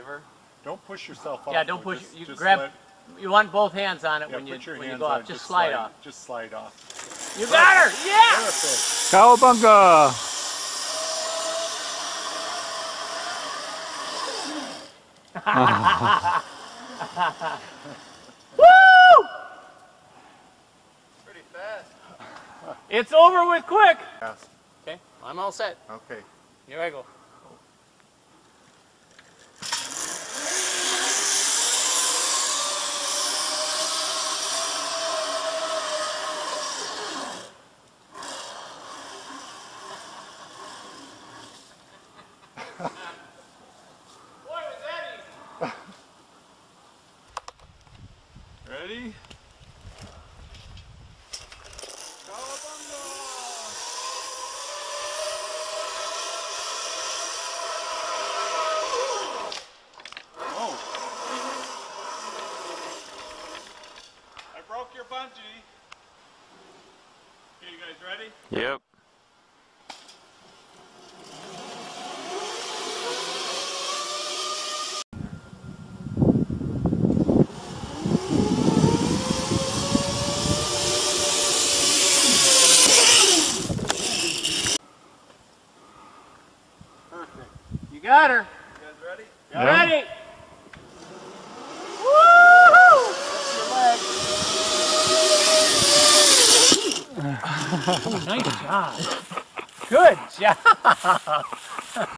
Give her. Don't push yourself off. Yeah, don't push. Just- You just grab. let- You want both hands on it yeah, when you when you go on off. it, Just slide off. Just slide off. You got her. Yeah. Perfect. Cowabunga! Woo! Pretty fast. It's over with quick. Yes. Okay, I'm all set. Okay. Here I go. Ready? Oh. Broke your bungee. Okay, you guys ready? Yep. You got her. You guys ready? You Ready? Woohoo! nice job. Good job.